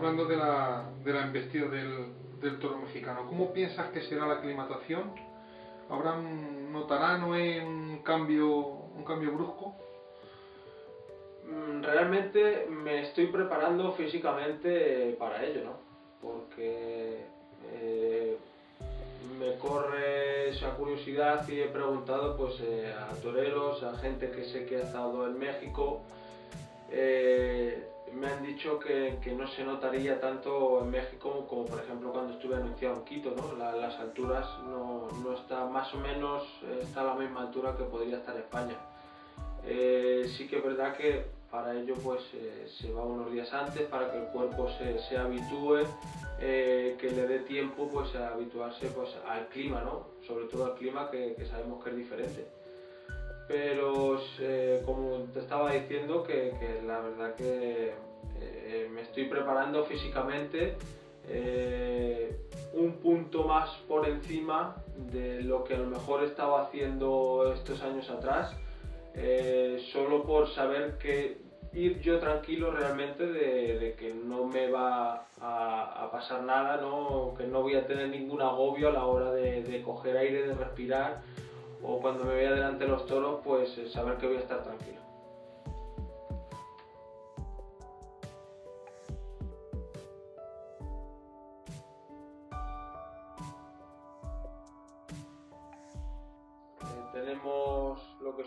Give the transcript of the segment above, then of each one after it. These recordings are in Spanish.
hablando de la, de la embestida del, del toro mexicano, ¿cómo piensas que será la aclimatación? ¿Habrán, notarán un cambio, un cambio brusco? Mm, realmente me estoy preparando físicamente para ello, ¿no? Porque eh, me corre esa curiosidad y he preguntado pues eh, a toreros, a gente que sé que ha estado en México, eh, me han dicho que, no se notaría tanto en México como por ejemplo cuando estuve anunciado en Quito, ¿no? las alturas no, no, está más o menos está a la misma altura que podría estar España. sí que es verdad que para ello pues eh, se va unos días antes para que el cuerpo se, habitúe, eh, que le dé tiempo pues a habituarse pues al clima, ¿no? Sobre todo al clima que, sabemos que es diferente. Pero eh, como te estaba diciendo que, la verdad que me estoy preparando físicamente un punto más por encima de lo que a lo mejor estaba haciendo estos años atrás eh, solo por saber que ir yo tranquilo realmente de, que no me va a, pasar nada, ¿no? que no voy a tener ningún agobio a la hora de, de coger aire, de respirar o cuando me vea delante de los toros, pues eh, saber que voy a estar tranquilo.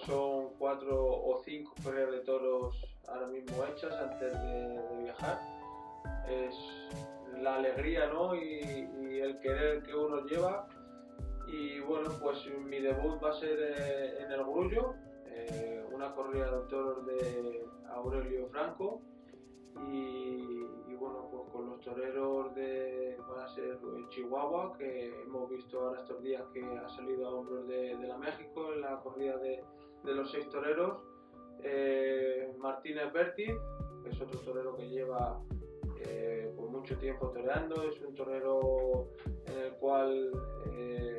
Son cuatro o cinco correas de toros ahora mismo hechas antes de, viajar. Es la alegría ¿no? y, el querer que uno lleva. Y bueno, pues mi debut va a ser eh, en el Grullo, eh, una corrida de toros de Aurelio Franco. Y, bueno, pues con los toreros de, Chihuahua, que hemos visto ahora estos días que ha salido a hombros de, de la México en la corrida de, de los seis toreros, eh, Martínez Berti, que es otro torero que lleva eh, por mucho tiempo toreando, es un torero en el cual eh,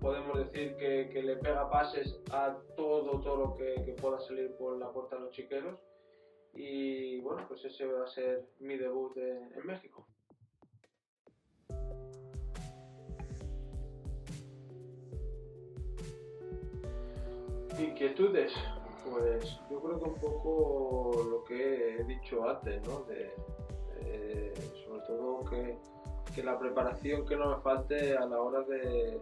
podemos decir que, le pega pases a todo, todo lo que, pueda salir por la puerta de los chiqueros. Y bueno, pues ese va a ser mi debut en México. Inquietudes. Pues yo creo que un poco lo que he dicho antes, ¿no? De, sobre todo que, la preparación que no me falte a la hora de,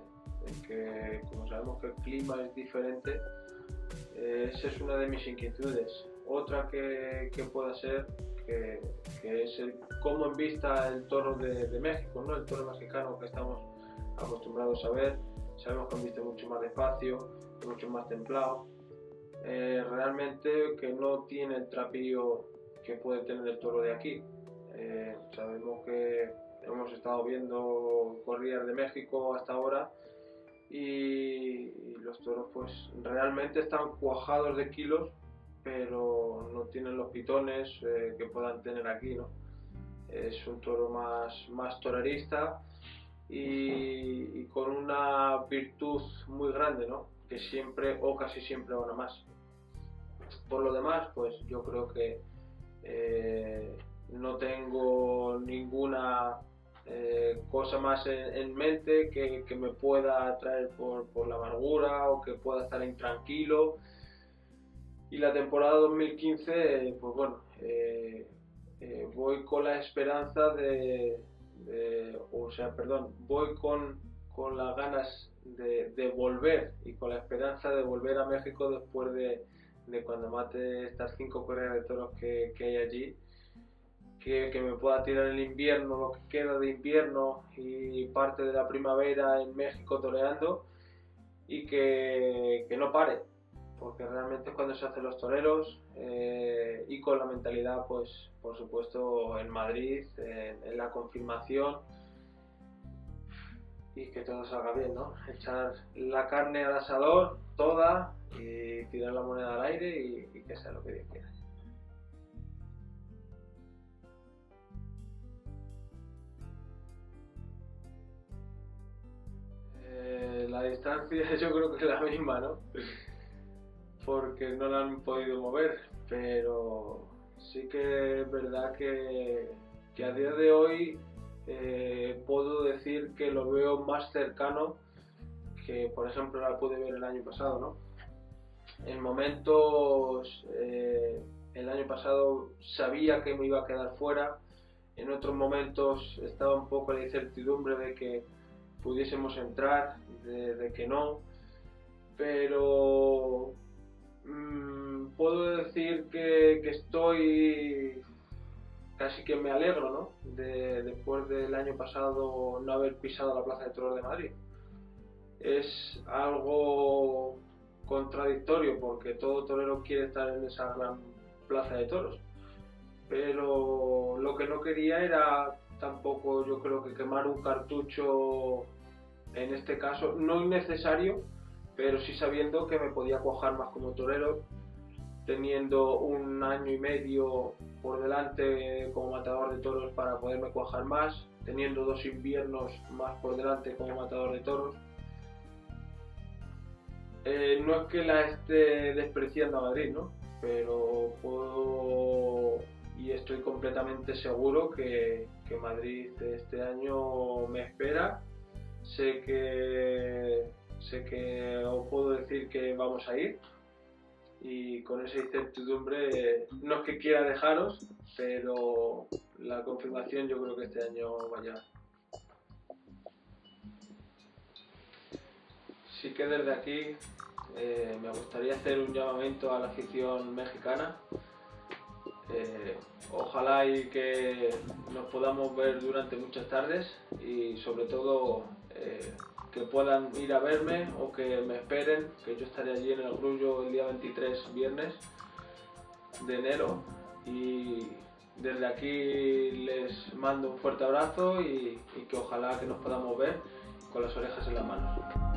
que, como sabemos que el clima es diferente, eh, esa es una de mis inquietudes. Otra que, pueda ser que, es el, cómo en vista el toro de, México, ¿no? el toro mexicano que estamos acostumbrados a ver. Sabemos que han visto mucho más despacio, mucho más templado. Eh, realmente que no tiene el trapillo que puede tener el toro de aquí. Eh, sabemos que hemos estado viendo corridas de México hasta ahora y, los toros pues realmente están cuajados de kilos pero no tienen los pitones eh, que puedan tener aquí ¿no? es un toro más, más torerista y, y, con una virtud muy grande ¿no? Que siempre o casi siempre a más. Por lo demás, pues yo creo que eh, no tengo ninguna eh, cosa más en, mente que, me pueda atraer por, la amargura o que pueda estar intranquilo. Y la temporada 2015, pues bueno, eh, voy con la esperanza de, o sea, perdón, voy con, con las ganas de, volver y con la esperanza de volver a México después de, cuando mate estas cinco correas de toros que, hay allí. Que, me pueda tirar el invierno, lo que queda de invierno y parte de la primavera en México toreando y que, no pare, porque realmente es cuando se hacen los toreros eh, y con la mentalidad, pues por supuesto en Madrid, en la confirmación y que todo salga bien, ¿no? Echar la carne al asador, toda, y tirar la moneda al aire y, que sea lo que Dios quiera. Eh, la distancia yo creo que es la misma, ¿no? Porque no la han podido mover, pero sí que es verdad que, que a día de hoy eh, puedo decir que lo veo más cercano que por ejemplo la pude ver el año pasado, ¿no? En momentos, eh, el año pasado sabía que me iba a quedar fuera, en otros momentos estaba un poco la incertidumbre de que pudiésemos entrar, de, que no, pero mm, puedo decir que, que, estoy casi que me alegro, ¿no? De, después del año pasado no haber pisado la Plaza de Toros de Madrid es algo contradictorio porque todo torero quiere estar en esa gran plaza de toros. Pero lo que no quería era tampoco yo creo que quemar un cartucho en este caso, no innecesario, pero sí sabiendo que me podía cuajar más como torero, teniendo un año y medio por delante como matador de toros para poderme cuajar más, teniendo dos inviernos más por delante como matador de toros eh, no es que la esté despreciando a Madrid, ¿no? Pero puedo y estoy completamente seguro que, Madrid este año me espera. Sé que sé que os puedo decir que vamos a ir y con esa incertidumbre no es que quiera dejaros, pero la confirmación yo creo que este año vaya. Sí que desde aquí eh, me gustaría hacer un llamamiento a la afición mexicana. Eh, ojalá y que nos podamos ver durante muchas tardes y sobre todo eh, que puedan ir a verme o que me esperen, que yo estaré allí en el Grullo el día 23 viernes de enero y desde aquí les mando un fuerte abrazo y, y que ojalá que nos podamos ver con las orejas en las manos.